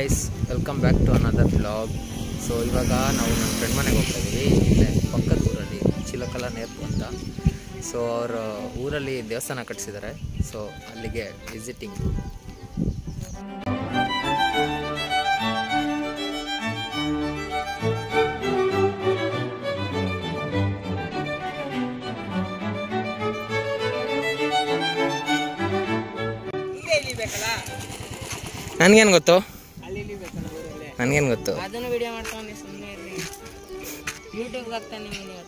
Guys welcome back to another blog so ಇವಾಗ ನಾವು ನನ್ನ ಫ್ರೆಂಡ್ ಮನೆಗೆ ಹೋಗ್ತಾ ಇದ್ದೀವಿ ಇಲ್ಲೇ ಪಕ್ಕದ ಊರಲ್ಲಿ ಚಿಲಕಲ ನೇರ್ಪು ಅಂತ. ಸೊ ಅವ್ರ ಊರಲ್ಲಿ ದೇವಸ್ಥಾನ ಕಟ್ಟಿಸಿದ್ದಾರೆ ಸೊ ಅಲ್ಲಿಗೆ ವಿಸಿಟಿಂಗ್ ನನಗೇನು ಗೊತ್ತು? ನನಗೇನು ಗೊತ್ತು? ಅದನ್ನು ವಿಡಿಯೋ ಮಾಡ್ಕೊಂಡು ಸುಮ್ಮನೆ ಇರಲಿ ಯೂಟ್ಯೂಬ್ಗೆ ಹಾಕ್ತಾನೆ ನಿಮಗೆ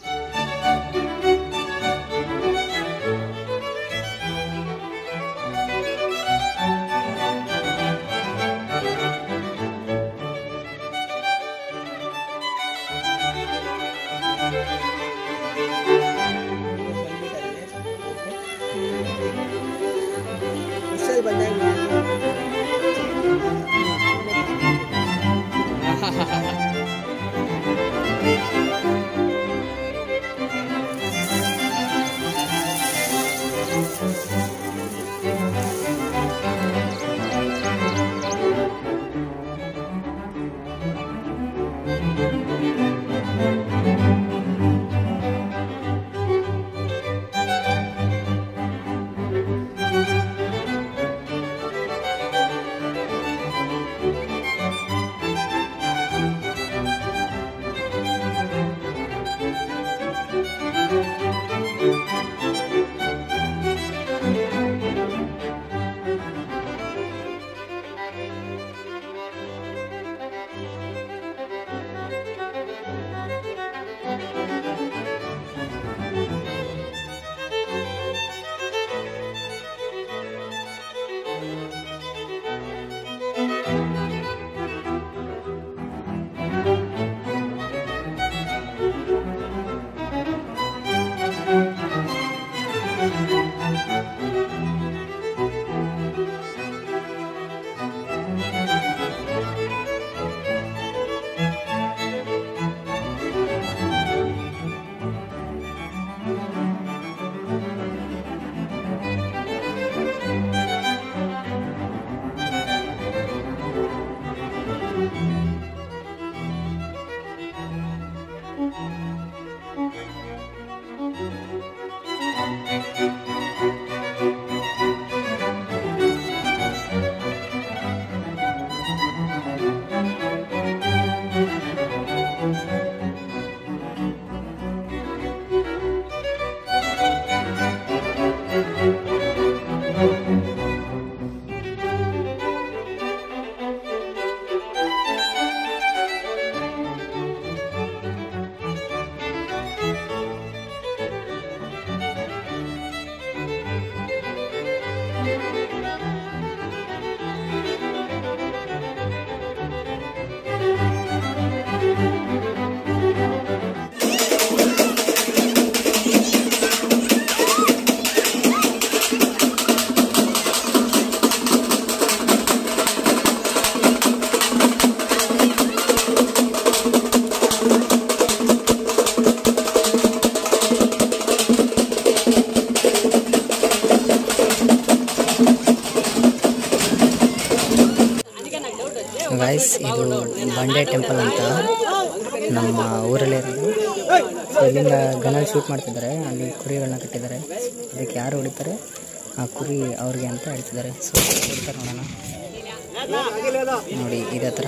ಗಾಯ್ಸ್ ಇದು ಬಂಡೆ ಟೆಂಪಲ್ ಅಂತ ನಮ್ಮ ಊರಲ್ಲಿ ಇಲ್ಲಿಂದ ಗನಲ್ಲಿ ಶೂಟ್ ಮಾಡ್ತಿದ್ದಾರೆ. ಅಲ್ಲಿ ಕುರಿಗಳನ್ನ ಕಟ್ಟಿದ್ದಾರೆ. ಅದಕ್ಕೆ ಯಾರು ಹೊಡಿತಾರೆ? ಆ ಕುರಿ ಅವ್ರಿಗೆ ಅಂತ ಹೇಳ್ತಿದ್ದಾರೆ. ಸೊ ಹೊಡಿತಾರೆ ನೋಡೋಣ. ನೋಡಿ, ಇದೇ ಥರ.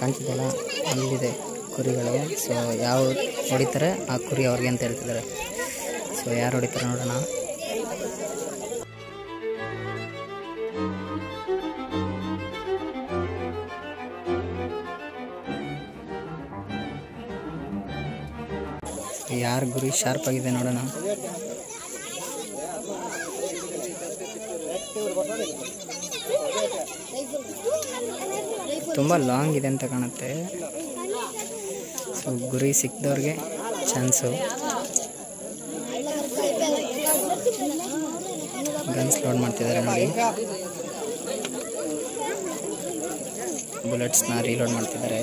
ಕಾಣ್ತಿದ್ದಲ್ಲ ಅಲ್ಲಿದೆ ಕುರಿಗಳು. ಸೊ ಯಾವ ಹೊಡಿತಾರೆ? ಆ ಕುರಿ ಅವ್ರಿಗೆ ಅಂತ ಹೇಳ್ತಿದ್ದಾರೆ. ಸೊ ಯಾರು ಹೊಡಿತಾರೆ ನೋಡೋಣ. ಯಾರ ಗುರಿ ಶಾರ್ಪ್ ಆಗಿದೆ ನೋಡೋಣ. ತುಂಬ ಲಾಂಗ್ ಇದೆ ಅಂತ ಕಾಣುತ್ತೆ. ಸೊ ಗುರಿ ಸಿಕ್ಕಿದವ್ರಿಗೆ ಚಾನ್ಸು ಗನ್ಸ್ ಲೋಡ್ ಮಾಡ್ತಿದ್ದಾರೆ ನೋಡಿ. ಬುಲೆಟ್ಸ್ನ ರೀಲೋಡ್ ಮಾಡ್ತಿದ್ದಾರೆ.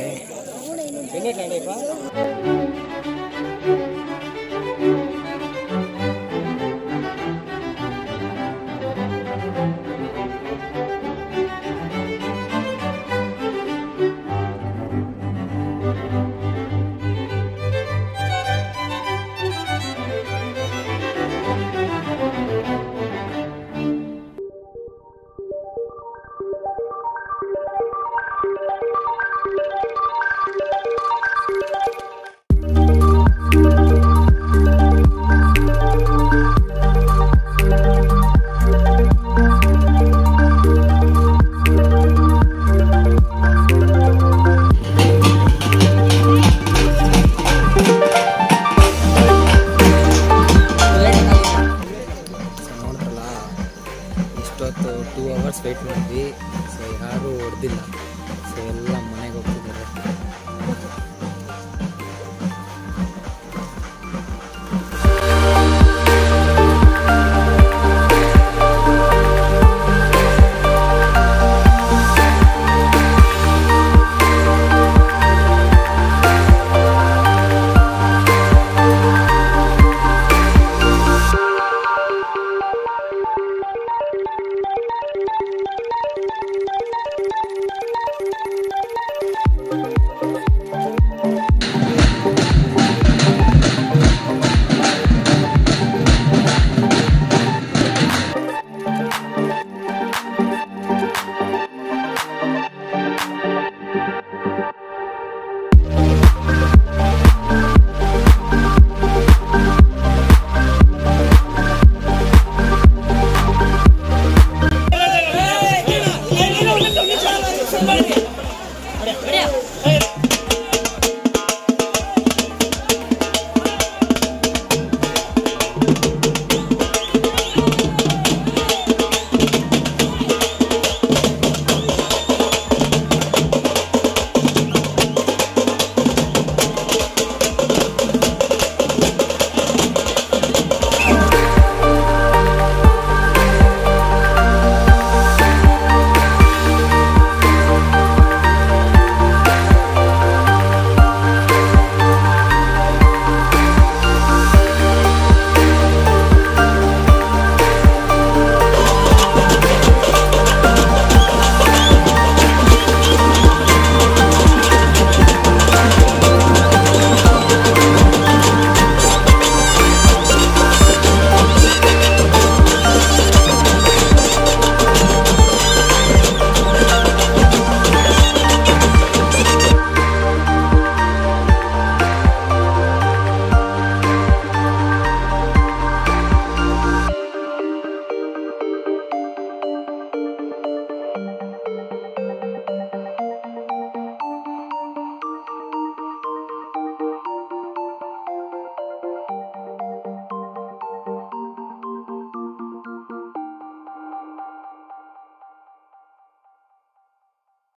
ಸ್ಟೇಟ್ಮೆಂಟ್ ಮಾಡಿದ್ವಿ ಸೊ ಯಾರು ಹೊಡೆದಿಲ್ಲ.